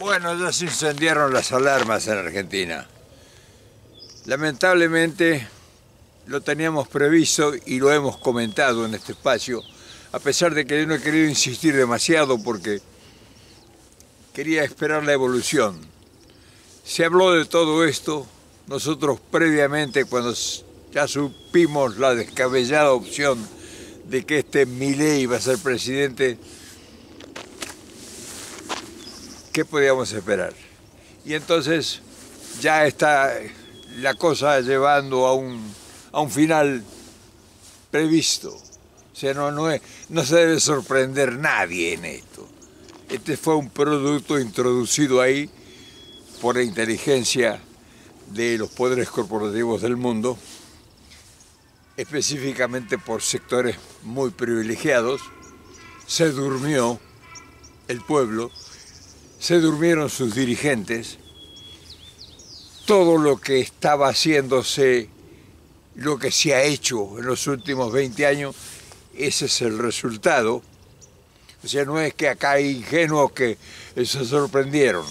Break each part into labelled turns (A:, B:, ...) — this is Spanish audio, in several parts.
A: Bueno, ya se incendiaron las alarmas en Argentina. Lamentablemente lo teníamos previsto y lo hemos comentado en este espacio, a pesar de que yo no he querido insistir demasiado porque quería esperar la evolución. Se habló de todo esto, nosotros previamente cuando ya supimos la descabellada opción de que este Milei iba a ser presidente, ¿qué podíamos esperar? Y entonces ya está la cosa llevando a un, a un final previsto. O sea, no, no, no se debe sorprender nadie en esto. Este fue un producto introducido ahí por la inteligencia de los poderes corporativos del mundo, específicamente por sectores muy privilegiados. Se durmió el pueblo se durmieron sus dirigentes, todo lo que estaba haciéndose, lo que se ha hecho en los últimos 20 años, ese es el resultado. O sea, no es que acá hay ingenuos que se sorprendieron.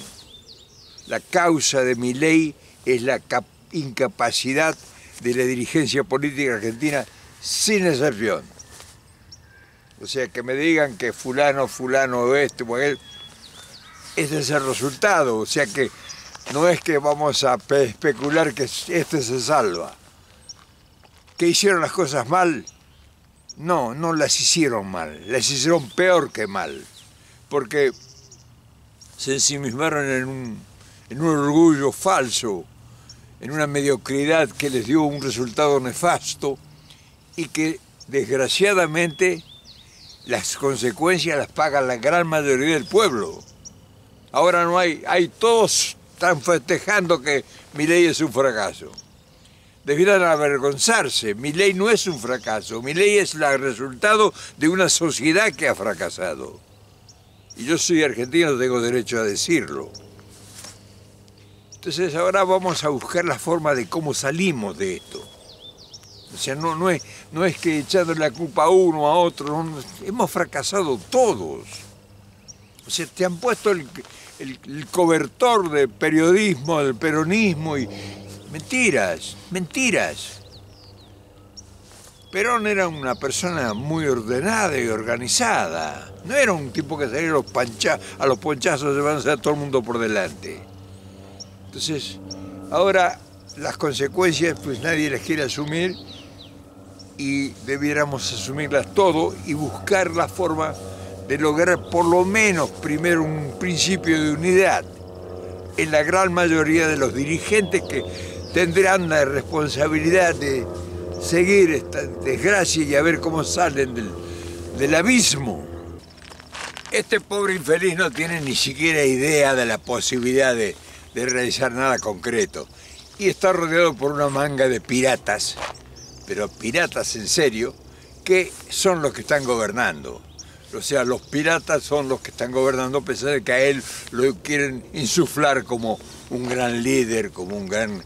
A: La causa de mi ley es la incapacidad de la dirigencia política argentina sin excepción. O sea, que me digan que fulano, fulano, este, aquel, ese es el resultado. O sea que no es que vamos a especular que este se salva. ¿Que hicieron las cosas mal? No, no las hicieron mal, las hicieron peor que mal. Porque se ensimismaron en un, en un orgullo falso, en una mediocridad que les dio un resultado nefasto y que desgraciadamente las consecuencias las paga la gran mayoría del pueblo. Ahora no hay, hay todos están festejando que mi ley es un fracaso. Debieran avergonzarse, mi ley no es un fracaso, mi ley es el resultado de una sociedad que ha fracasado. Y yo soy argentino, tengo derecho a decirlo. Entonces ahora vamos a buscar la forma de cómo salimos de esto. O sea, no, es, no es que echando la culpa a uno, a otro, hemos fracasado todos. O sea, te han puesto el, el, cobertor del periodismo, del peronismo y mentiras, mentiras. Perón era una persona muy ordenada y organizada. No era un tipo que salía a los, a los ponchazos llevándose a todo el mundo por delante. Entonces, ahora las consecuencias pues nadie las quiere asumir y debiéramos asumirlas todo y buscar la forma de lograr por lo menos primero un principio de unidad en la gran mayoría de los dirigentes que tendrán la responsabilidad de seguir esta desgracia y a ver cómo salen del, abismo. Este pobre infeliz no tiene ni siquiera idea de la posibilidad de, de realizar nada concreto y está rodeado por una manga de piratas, pero piratas en serio, que son los que están gobernando. O sea, los piratas son los que están gobernando, a pesar de que a él lo quieren insuflar como un gran líder, como un gran,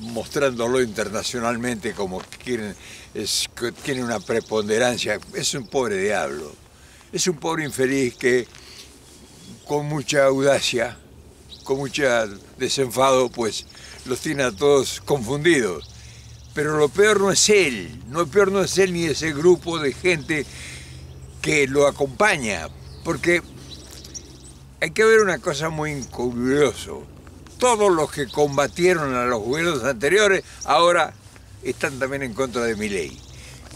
A: mostrándolo internacionalmente como que quieren, tiene una preponderancia. Es un pobre diablo, es un pobre infeliz que con mucha audacia, con mucha desenfado, pues los tiene a todos confundidos. Pero lo peor no es él, lo peor no es él ni ese grupo de gente que lo acompaña, porque hay que ver una cosa muy curioso. Todos los que combatieron a los gobiernos anteriores ahora están también en contra de mi ley.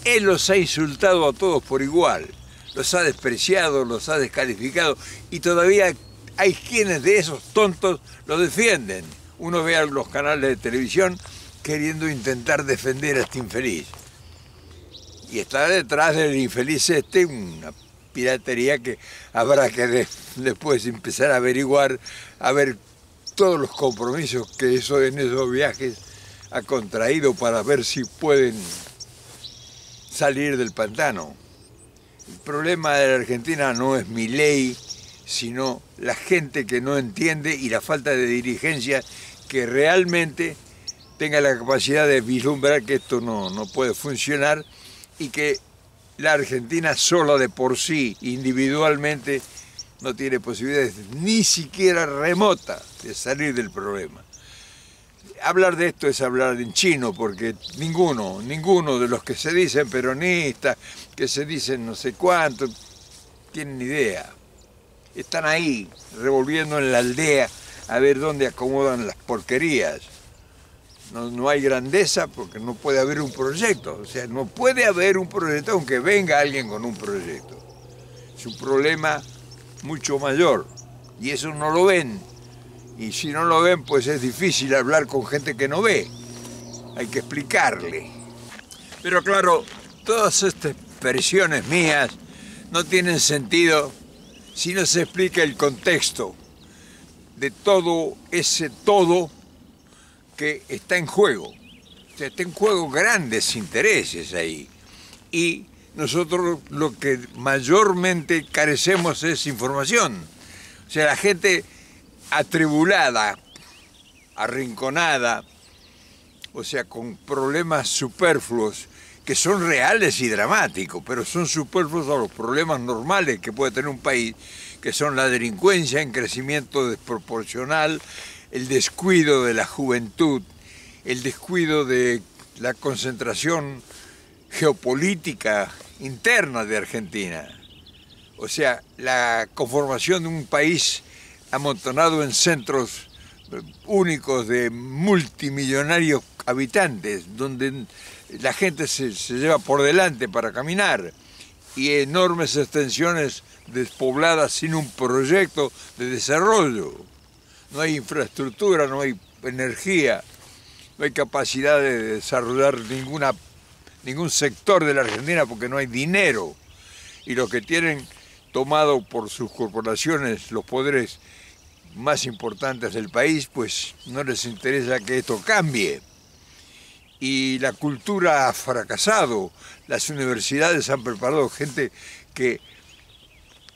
A: Él los ha insultado a todos por igual, los ha despreciado, los ha descalificado y todavía hay quienes de esos tontos lo defienden. Uno ve a los canales de televisión queriendo intentar defender a este infeliz y está detrás del infeliz este una piratería que habrá que después empezar a averiguar, a ver todos los compromisos que eso, en esos viajes ha contraído para ver si pueden salir del pantano. El problema de la Argentina no es mi ley, sino la gente que no entiende y la falta de dirigencia que realmente tenga la capacidad de vislumbrar que esto no, no puede funcionar y que la Argentina sola de por sí, individualmente, no tiene posibilidades ni siquiera remota de salir del problema. Hablar de esto es hablar en chino, porque ninguno, ninguno de los que se dicen peronistas, que se dicen no sé cuánto, tienen idea. Están ahí, revolviendo en la aldea a ver dónde acomodan las porquerías. No, no, hay grandeza porque no puede haber un proyecto. O sea, no puede haber un proyecto aunque venga alguien con un proyecto. Es un problema mucho mayor y eso no lo ven. Y si no lo ven, pues es difícil hablar con gente que no ve. Hay que explicarle. Pero claro, todas estas expresiones mías no tienen sentido si no se explica el contexto de todo ese todo que está en juego. O está en juego grandes intereses ahí. Y nosotros lo que mayormente carecemos es información. O sea, la gente atribulada, arrinconada, o sea, con problemas superfluos, que son reales y dramáticos, pero son superfluos a los problemas normales que puede tener un país, que son la delincuencia en crecimiento desproporcional, el descuido de la juventud, el descuido de la concentración geopolítica interna de Argentina. O sea, la conformación de un país amontonado en centros únicos de multimillonarios habitantes, donde la gente se, lleva por delante para caminar y enormes extensiones despobladas sin un proyecto de desarrollo. No hay infraestructura, no hay energía, no hay capacidad de desarrollar ninguna ningún sector de la Argentina porque no hay dinero. Y los que tienen tomado por sus corporaciones los poderes más importantes del país, pues no les interesa que esto cambie. Y la cultura ha fracasado. Las universidades han preparado gente que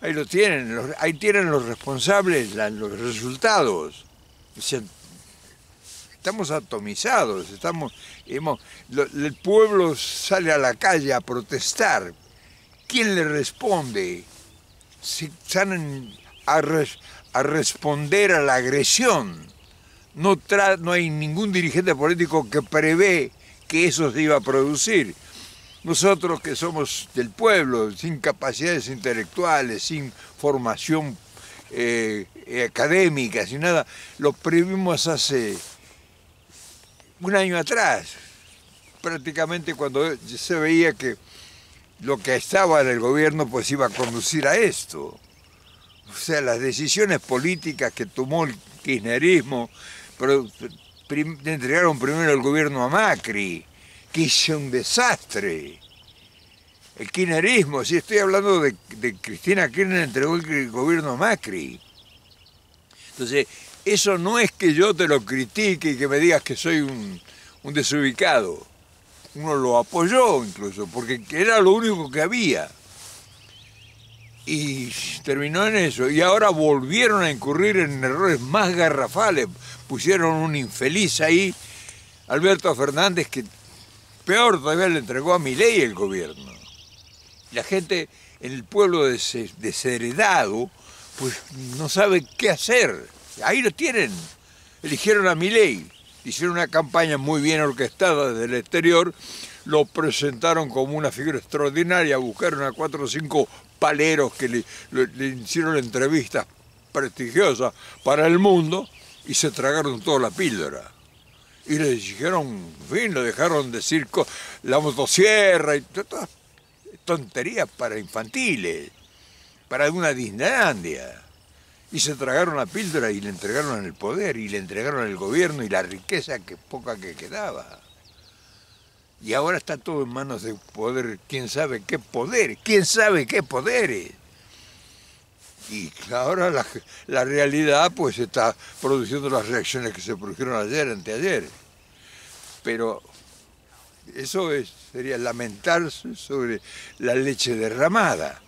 A: ahí lo tienen, ahí tienen los responsables, los resultados estamos atomizados, estamos, el pueblo sale a la calle a protestar. ¿Quién le responde? Si salen a, a responder a la agresión. No, no hay ningún dirigente político que prevé que eso se iba a producir. Nosotros que somos del pueblo, sin capacidades intelectuales, sin formación eh, académica, sin nada, lo previmos hace un año atrás, prácticamente cuando se veía que lo que estaba en el gobierno pues iba a conducir a esto. O sea, las decisiones políticas que tomó el kirchnerismo, pero entregaron primero el gobierno a Macri, que hizo un desastre. El kirchnerismo, si estoy hablando de, Cristina Kirchner, entregó el gobierno Macri. Entonces, eso no es que yo te lo critique y que me digas que soy un, desubicado. Uno lo apoyó incluso, porque era lo único que había. Y terminó en eso. Y ahora volvieron a incurrir en errores más garrafales. Pusieron un infeliz ahí, Alberto Fernández, que peor todavía le entregó a ley el gobierno. La gente en el pueblo desheredado, pues no sabe qué hacer Ahí lo tienen. Eligieron a Milei, hicieron una campaña muy bien orquestada desde el exterior, lo presentaron como una figura extraordinaria, buscaron a cuatro o cinco paleros que le, hicieron entrevistas prestigiosas para el mundo y se tragaron toda la píldora. Y le dijeron, en fin, lo dejaron decir la motosierra y todas tonterías para infantiles, para una Disneylandia y se tragaron la píldora y le entregaron el poder y le entregaron el gobierno y la riqueza que poca que quedaba. Y ahora está todo en manos de poder, quién sabe qué poder, quién sabe qué poderes. Y ahora la, realidad pues está produciendo las reacciones que se produjeron ayer, anteayer. Pero eso es, sería lamentarse sobre la leche derramada.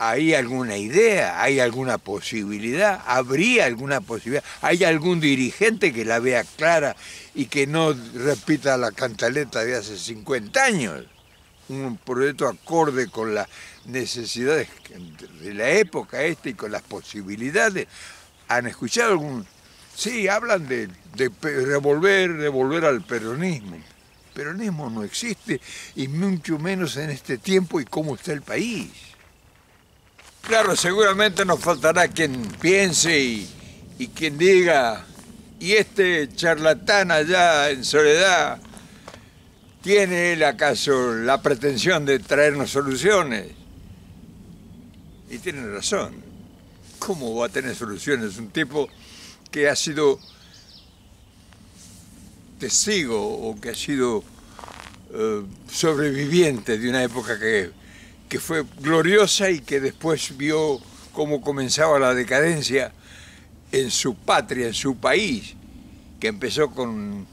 A: ¿Hay alguna idea? ¿Hay alguna posibilidad? ¿Habría alguna posibilidad? ¿Hay algún dirigente que la vea clara y que no repita la cantaleta de hace 50 años? Un proyecto acorde con la necesidades de la época esta y con las posibilidades. ¿Han escuchado algún...? Sí, hablan de, de revolver, de volver al peronismo. Peronismo no existe y mucho menos en este tiempo y cómo está el país. Claro, seguramente nos faltará quien piense y, y quien diga, y este charlatán allá en soledad, ¿tiene él acaso la pretensión de traernos soluciones? Y tiene razón. ¿Cómo va a tener soluciones un tipo que ha sido testigo o que ha sido eh, sobreviviente de una época que, que fue gloriosa y que después vio cómo comenzaba la decadencia en su patria, en su país, que empezó con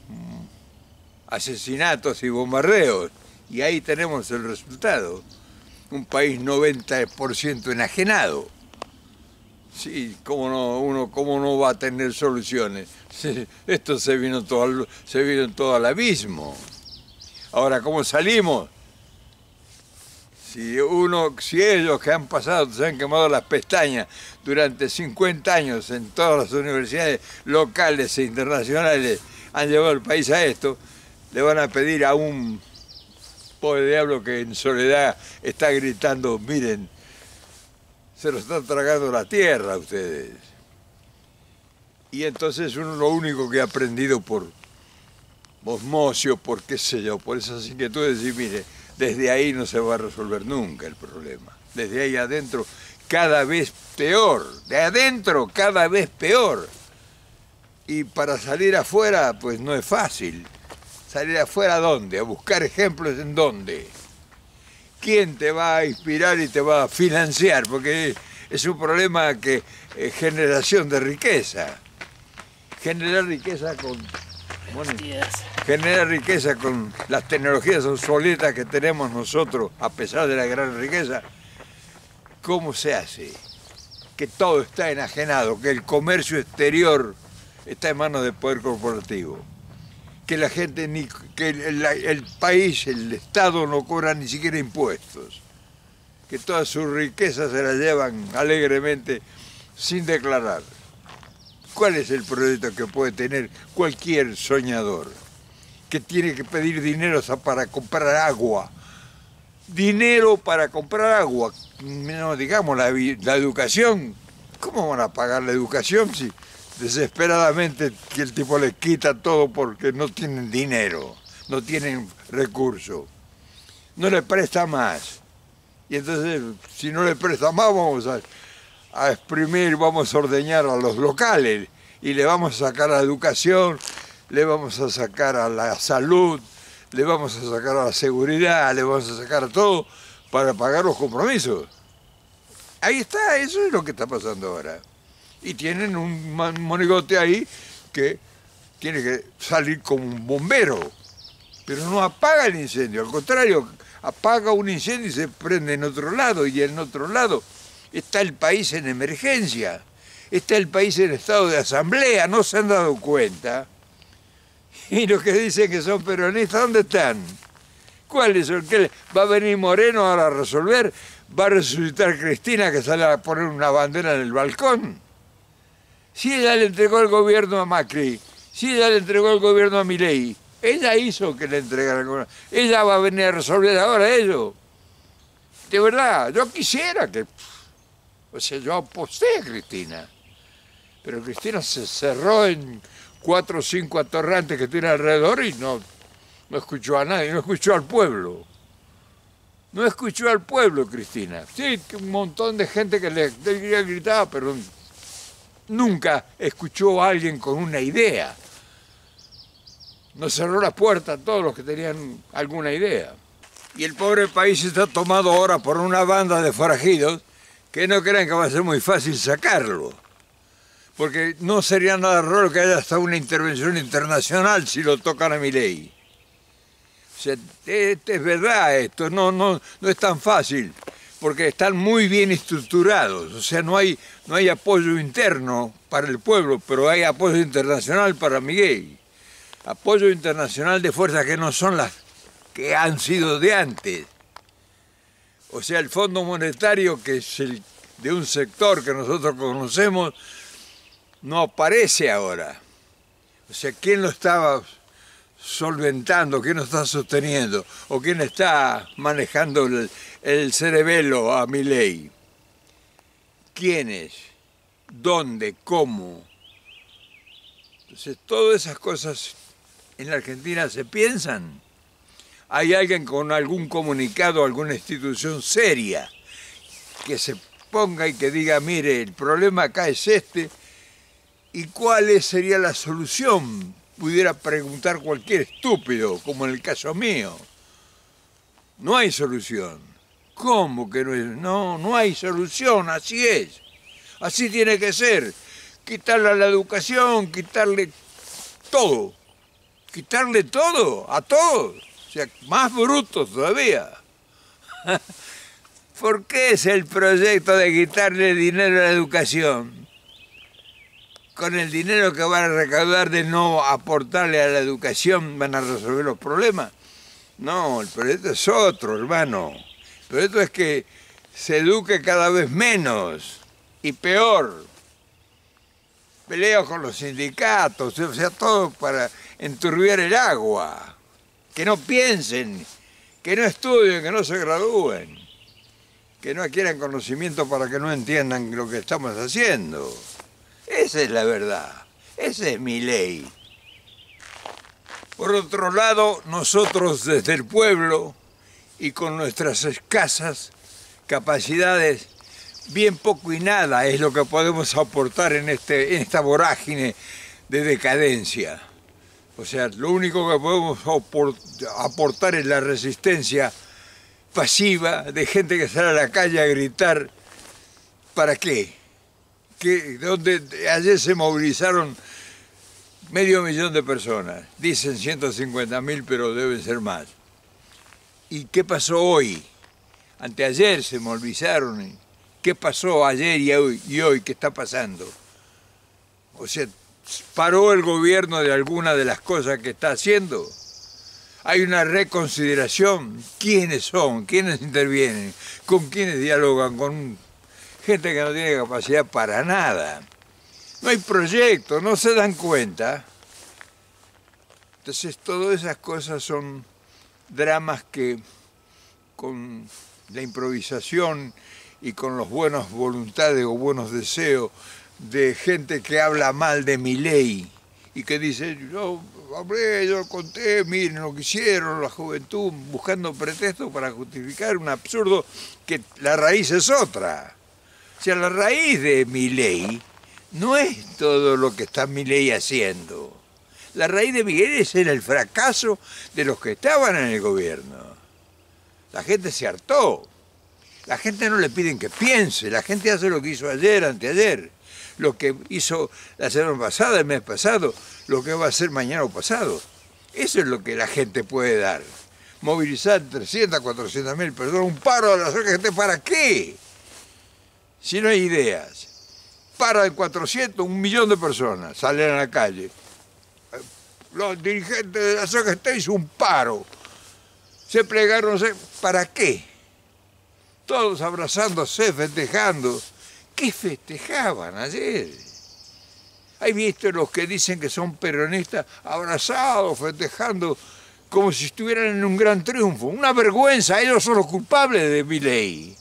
A: asesinatos y bombardeos. Y ahí tenemos el resultado. Un país 90% enajenado. Sí, ¿cómo no, uno cómo no va a tener soluciones? Esto se vino, todo se vino todo al abismo. Ahora, ¿cómo salimos? Si uno, si ellos que han pasado, se han quemado las pestañas durante 50 años en todas las universidades locales e internacionales, han llevado el país a esto, le van a pedir a un pobre diablo que en soledad está gritando, miren, se lo están tragando la tierra a ustedes. Y entonces uno lo único que ha aprendido por osmosio, por qué sé yo, por esas inquietudes, y mire, desde ahí no se va a resolver nunca el problema. Desde ahí adentro cada vez peor, de adentro cada vez peor. Y para salir afuera, pues no es fácil. ¿Salir afuera a dónde? ¿A buscar ejemplos en dónde? ¿Quién te va a inspirar y te va a financiar? Porque es un problema que es generación de riqueza. Generar riqueza con bueno, genera riqueza con las tecnologías obsoletas que tenemos nosotros, a pesar de la gran riqueza. ¿Cómo se hace? Que todo está enajenado, que el comercio exterior está en manos del poder corporativo, que la gente, ni, que el, el país, el Estado no cobra ni siquiera impuestos, que toda su riqueza se la llevan alegremente sin declarar. ¿Cuál es el proyecto que puede tener cualquier soñador? Que tiene que pedir dinero para comprar agua. Dinero para comprar agua. No digamos la, educación. ¿Cómo van a pagar la educación si desesperadamente que el tipo les quita todo porque no tienen dinero, no tienen recursos? No le presta más. Y entonces, si no le presta más, vamos a, a exprimir, vamos a ordeñar a los locales y le vamos a sacar a la educación, le vamos a sacar a la salud, le vamos a sacar a la seguridad, le vamos a sacar a todo para pagar los compromisos. Ahí está, eso es lo que está pasando ahora. Y tienen un monigote ahí que tiene que salir como un bombero, pero no apaga el incendio, al contrario, apaga un incendio y se prende en otro lado, y en otro lado está el país en emergencia, está el país en estado de asamblea, no se han dado cuenta. Y los que dicen que son peronistas, ¿dónde están? ¿Cuáles son? ¿Qué? ¿Va a venir Moreno ahora a resolver? ¿Va a resucitar Cristina que sale a poner una bandera en el balcón? Si ella le entregó el gobierno a Macri, si ella le entregó el gobierno a Milei, ella hizo que le entregara el gobierno. Ella va a venir a resolver ahora ello. De verdad, yo quisiera que o sea, yo aposté a Cristina. Pero Cristina se cerró en cuatro o cinco atorrantes que tiene alrededor y no, no escuchó a nadie, no escuchó al pueblo. No escuchó al pueblo, Cristina. Sí, un montón de gente que le, le gritaba, pero nunca escuchó a alguien con una idea. Nos cerró la puerta a todos los que tenían alguna idea. Y el pobre país está tomado ahora por una banda de forajidos que no crean que va a ser muy fácil sacarlo. Porque no sería nada raro que haya hasta una intervención internacional si lo tocan a mi ley. Este es verdad esto, no, no, no es tan fácil, porque están muy bien estructurados, o sea, no hay, no hay apoyo interno para el pueblo, pero hay apoyo internacional para Miguel. Apoyo internacional de fuerzas que no son las que han sido de antes. O sea, el Fondo Monetario, que es el de un sector que nosotros conocemos, no aparece ahora. O sea, ¿quién lo estaba solventando? ¿Quién lo está sosteniendo? ¿O quién está manejando el, el cerebelo a mi ley? ¿Quiénes? ¿Dónde? ¿Cómo? Entonces, todas esas cosas en la Argentina se piensan. Hay alguien con algún comunicado, alguna institución seria, que se ponga y que diga, mire, el problema acá es este, y cuál sería la solución, pudiera preguntar cualquier estúpido, como en el caso mío. No hay solución. ¿Cómo que no es? No, no hay solución, así es. Así tiene que ser. Quitarle a la educación, quitarle todo. Quitarle todo, a todos. O sea, más brutos todavía. ¿Por qué es el proyecto de quitarle dinero a la educación? Con el dinero que van a recaudar de no aportarle a la educación van a resolver los problemas. No, el proyecto es otro, hermano. El proyecto es que se eduque cada vez menos y peor. Peleo con los sindicatos, o sea, todo para enturbiar el agua. Que no piensen, que no estudien, que no se gradúen que no adquieran conocimiento para que no entiendan lo que estamos haciendo. Esa es la verdad, esa es mi ley. Por otro lado, nosotros desde el pueblo y con nuestras escasas capacidades, bien poco y nada es lo que podemos aportar en, este, en esta vorágine de decadencia. O sea, lo único que podemos aportar es la resistencia pasiva de gente que sale a la calle a gritar. ¿Para qué? que donde ayer se movilizaron medio millón de personas. Dicen 150 mil, pero deben ser más. ¿Y qué pasó hoy? Anteayer se movilizaron. ¿Qué pasó ayer y hoy, y hoy? ¿Qué está pasando? O sea, ¿paró el gobierno de alguna de las cosas que está haciendo? hay una reconsideración. ¿Quiénes son? ¿Quiénes intervienen? ¿Con quiénes dialogan? Con gente que no tiene capacidad para nada. No hay proyecto, no se dan cuenta. Entonces todas esas cosas son dramas que con la improvisación y con los buenos voluntades o buenos deseos de gente que habla mal de mi ley y que dice, yo hablé, yo conté, miren lo que hicieron la juventud, buscando pretextos para justificar un absurdo que la raíz es otra. O sea, la raíz de mi ley no es todo lo que está mi ley haciendo. La raíz de Miguel es el fracaso de los que estaban en el gobierno. La gente se hartó. La gente no le piden que piense, la gente hace lo que hizo ayer, anteayer, lo que hizo la semana pasada, el mes pasado, lo que va a hacer mañana o pasado. Eso es lo que la gente puede dar. Movilizar 300, 400 mil personas, un paro de la gente, ¿para qué? Si no hay ideas. Para de 400, un millón de personas salen a la calle. Los dirigentes de la gente hizo un paro. Se plegaron, ¿para qué? Todos abrazándose, festejando. ¿Qué festejaban ayer? Hay visto los que dicen que son peronistas abrazados, festejando, como si estuvieran en un gran triunfo. Una vergüenza, ellos son los culpables de mi ley.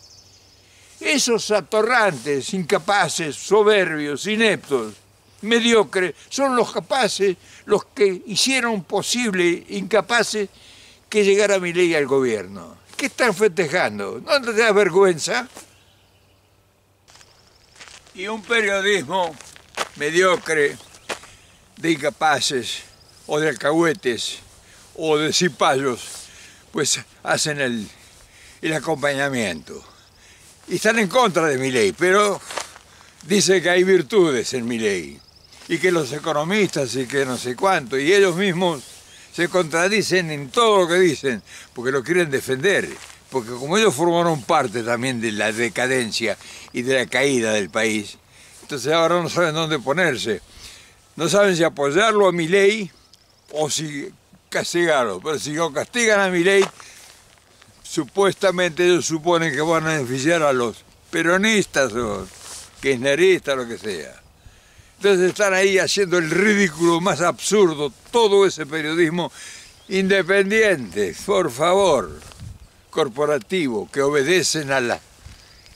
A: Esos atorrantes, incapaces, soberbios, ineptos, mediocres, son los capaces, los que hicieron posible, incapaces, que llegara mi ley al gobierno. ¿Qué están festejando? ¿No te da vergüenza? Y un periodismo mediocre de incapaces o de alcahuetes o de cipayos, pues hacen el, el acompañamiento. Y están en contra de mi ley, pero dicen que hay virtudes en mi ley y que los economistas y que no sé cuánto, y ellos mismos se contradicen en todo lo que dicen, porque lo quieren defender, porque como ellos formaron parte también de la decadencia y de la caída del país, entonces ahora no saben dónde ponerse. No saben si apoyarlo a mi ley o si castigarlo. Pero si lo castigan a mi ley, supuestamente ellos suponen que van a beneficiar a los peronistas o kirchneristas, lo que sea. Entonces están ahí haciendo el ridículo más absurdo, todo ese periodismo independiente, por favor, corporativo, que obedecen a las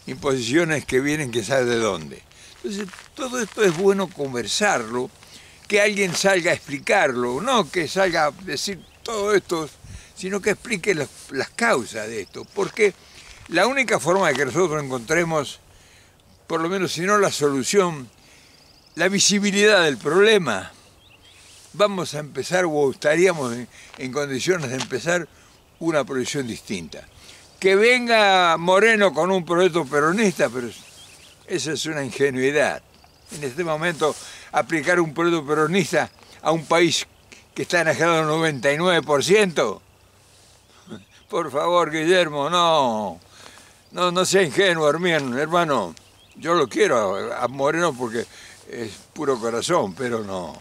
A: imposiciones que vienen que sabe de dónde. Entonces todo esto es bueno conversarlo, que alguien salga a explicarlo, no que salga a decir todo esto, sino que explique las causas de esto, porque la única forma de que nosotros encontremos, por lo menos si no la solución, la visibilidad del problema, vamos a empezar o estaríamos en, condiciones de empezar una proyección distinta. Que venga Moreno con un proyecto peronista, pero esa es una ingenuidad. En este momento, aplicar un proyecto peronista a un país que está enajado al 99%, por favor, Guillermo, no, no, no sea ingenuo, hermano, hermano. Yo lo quiero a Moreno porque es puro corazón, pero no.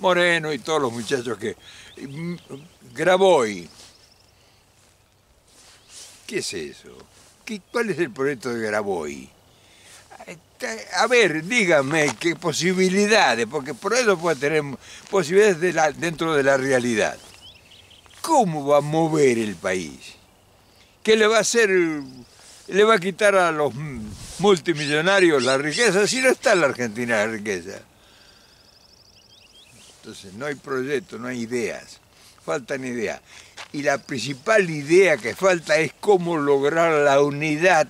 A: Moreno y todos los muchachos que... Graboy. ¿Qué es eso? ¿Qué, ¿Cuál es el proyecto de Graboy? A ver, díganme qué posibilidades, porque por eso puede tener posibilidades dentro de la realidad. ¿Cómo va a mover el país? ¿Qué le va a hacer? ¿Le va a quitar a los multimillonarios la riqueza? Si no está en la Argentina la riqueza. Entonces no hay proyectos, no hay ideas, faltan ideas. Y la principal idea que falta es cómo lograr la unidad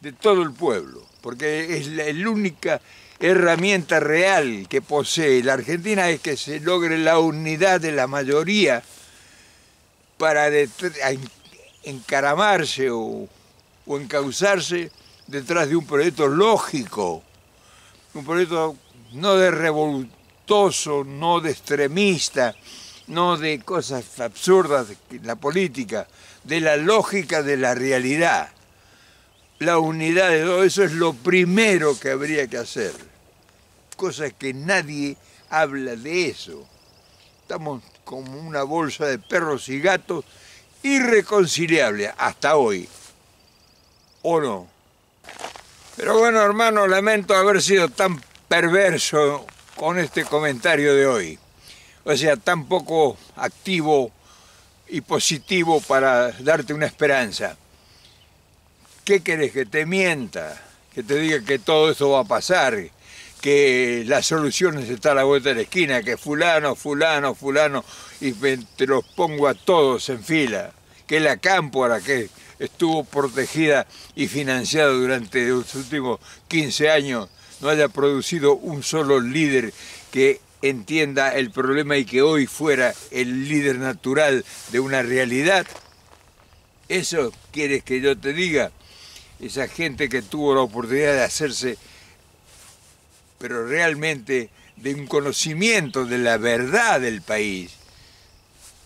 A: de todo el pueblo, porque es la, única herramienta real que posee la Argentina es que se logre la unidad de la mayoría para encaramarse o, o encauzarse detrás de un proyecto lógico, un proyecto no de revolución, no de extremista, no de cosas absurdas de la política, de la lógica de la realidad. La unidad de todo eso es lo primero que habría que hacer. Cosa que nadie habla de eso. Estamos como una bolsa de perros y gatos irreconciliable hasta hoy. ¿O no? Pero bueno, hermano, lamento haber sido tan perverso con este comentario de hoy. O sea, tan poco activo y positivo para darte una esperanza. ¿Qué querés? Que te mienta, que te diga que todo esto va a pasar, que las soluciones están a la vuelta de la esquina, que fulano, fulano, fulano, y te los pongo a todos en fila, que la cámpora que estuvo protegida y financiada durante los últimos 15 años no haya producido un solo líder que entienda el problema y que hoy fuera el líder natural de una realidad. ¿Eso quieres que yo te diga? Esa gente que tuvo la oportunidad de hacerse, pero realmente de un conocimiento de la verdad del país,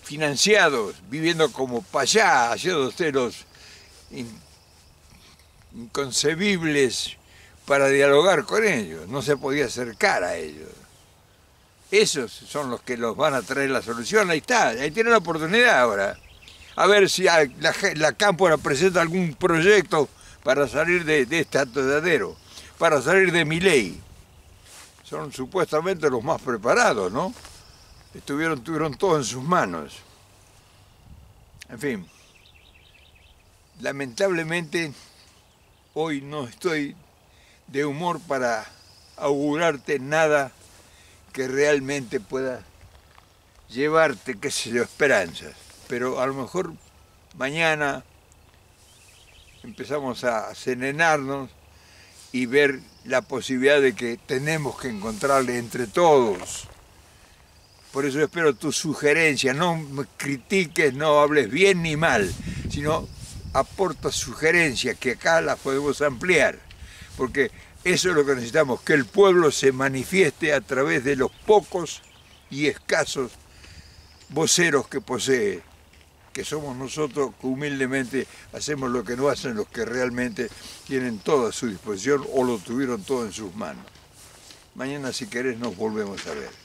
A: financiados, viviendo como payá, haciendo los inconcebibles para dialogar con ellos, no se podía acercar a ellos. Esos son los que los van a traer la solución, ahí está, ahí tienen la oportunidad ahora. A ver si la, la Cámpora presenta algún proyecto para salir de, este atolladero, para salir de mi ley. Son supuestamente los más preparados, ¿no? Estuvieron, tuvieron todo en sus manos. En fin, lamentablemente hoy no estoy de humor para augurarte nada que realmente pueda llevarte, qué sé yo, esperanzas. Pero a lo mejor mañana empezamos a serenarnos y ver la posibilidad de que tenemos que encontrarle entre todos. Por eso espero tu sugerencia, no me critiques, no hables bien ni mal, sino aporta sugerencias que acá las podemos ampliar porque eso es lo que necesitamos, que el pueblo se manifieste a través de los pocos y escasos voceros que posee, que somos nosotros que humildemente hacemos lo que no hacen los que realmente tienen todo a su disposición o lo tuvieron todo en sus manos. Mañana si querés nos volvemos a ver.